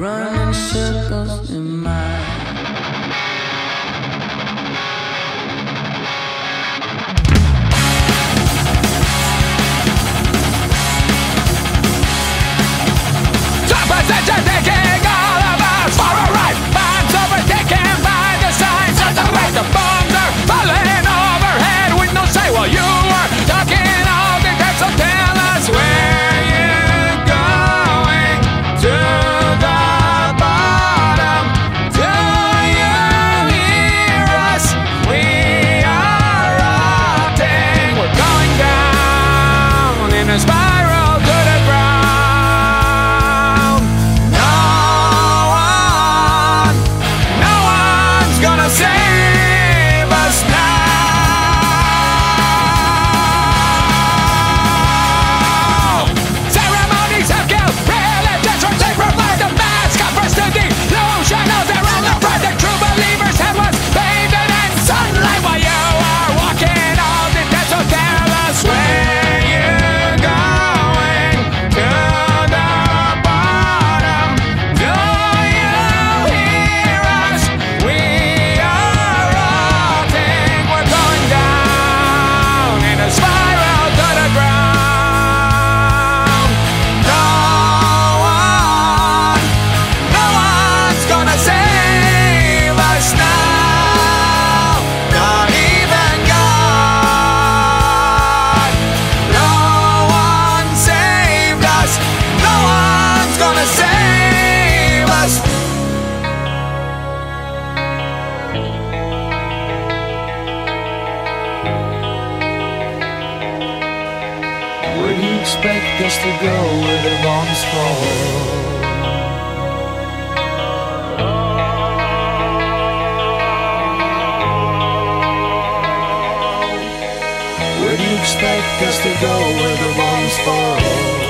Running circles in my Where do you expect us to go where the bombs fall? Where do you expect us to go where the bombs fall?